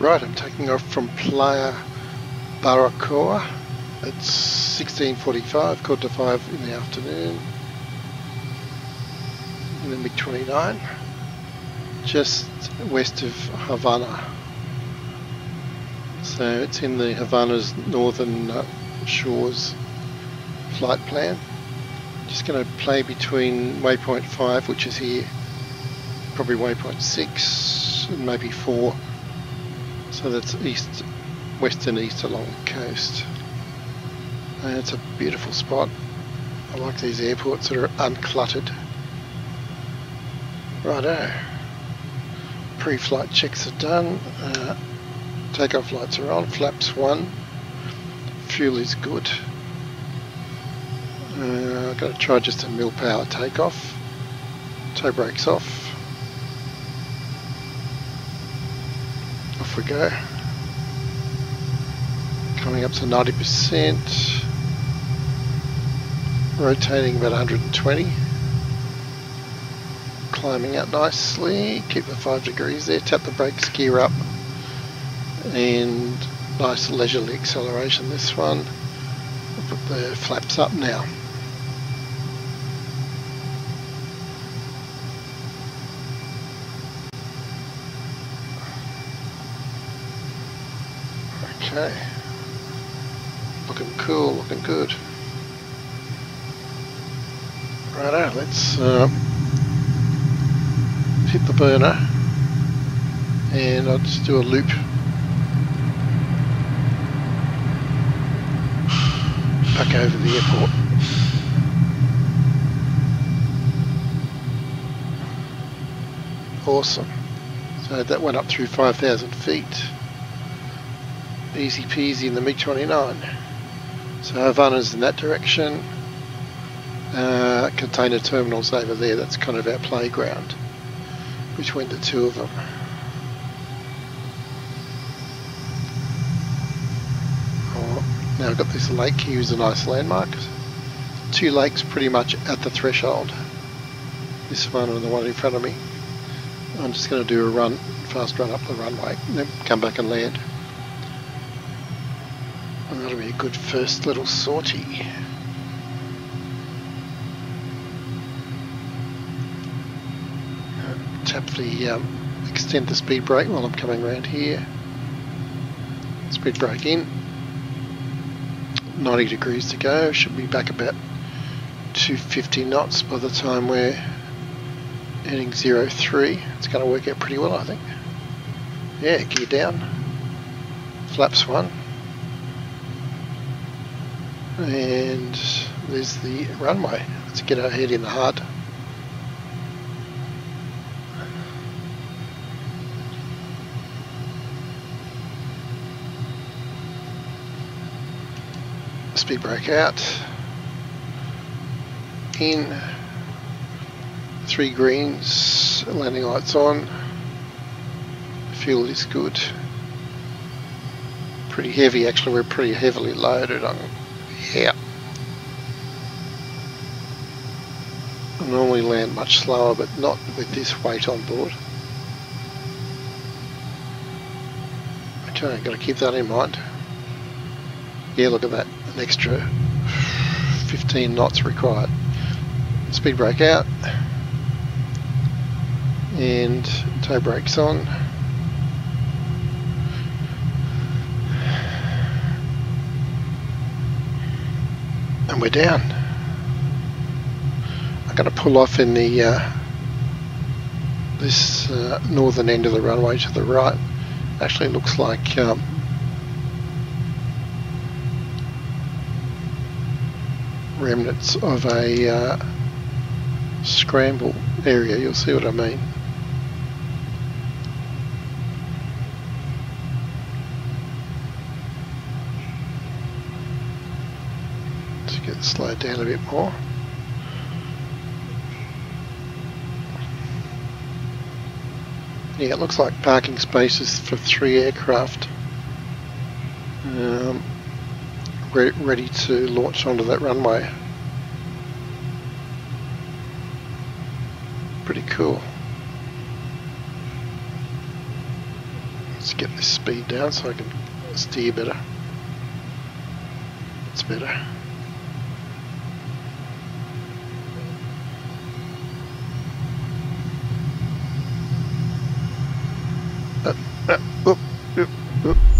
Right, I'm taking off from Playa Baracoa. It's 16.45, quarter to 5 in the afternoon in the MiG-29 just west of Havana. So it's in the Havana's northern uh, shores flight plan. Just going to play between waypoint 5 which is here, probably waypoint 6 and maybe 4 so that's east, west and east along the coast. And it's a beautiful spot. I like these airports that are uncluttered. Righto. Pre-flight checks are done. Uh, takeoff lights are on. Flaps one. Fuel is good. Uh, I've got to try just a mil power takeoff. Toe brakes off. Off we go. Coming up to 90%. Rotating about 120. Climbing out nicely. Keep the 5 degrees there. Tap the brakes, gear up. And nice leisurely acceleration this one. I'll put the flaps up now. Okay. Looking cool, looking good. Righto, let's uh, hit the burner and I'll just do a loop. Back over the airport. Awesome. So that went up through 5,000 feet easy peasy in the MiG-29. So Havana's in that direction. Uh, container terminals over there, that's kind of our playground between the two of them. Oh, now I've got this lake here is a nice landmark. Two lakes pretty much at the threshold. This one and the one in front of me. I'm just going to do a run, fast run up the runway, then come back and land. And that'll be a good first little sortie. Tap the, um, extend the speed brake while I'm coming around here. Speed brake in. 90 degrees to go, should be back about 250 knots by the time we're heading 03. It's going to work out pretty well I think. Yeah, gear down. Flaps one and there's the runway. Let's get our head in the hut. Speed brake out. In. Three greens. Landing lights on. Fuel is good. Pretty heavy actually, we're pretty heavily loaded on yeah. I normally land much slower, but not with this weight on board. Okay, got to keep that in mind. Yeah, look at that, an extra 15 knots required. Speed brake out, and toe brakes on. and we're down. Going to pull off in the uh, this uh, northern end of the runway to the right. Actually looks like um, remnants of a uh, scramble area. You'll see what I mean. To get slow down a bit more. Yeah, it looks like parking spaces for three aircraft um, re ready to launch onto that runway. Pretty cool. Let's get this speed down so I can steer better. It's better. Uh, uh, oop, oop, oop.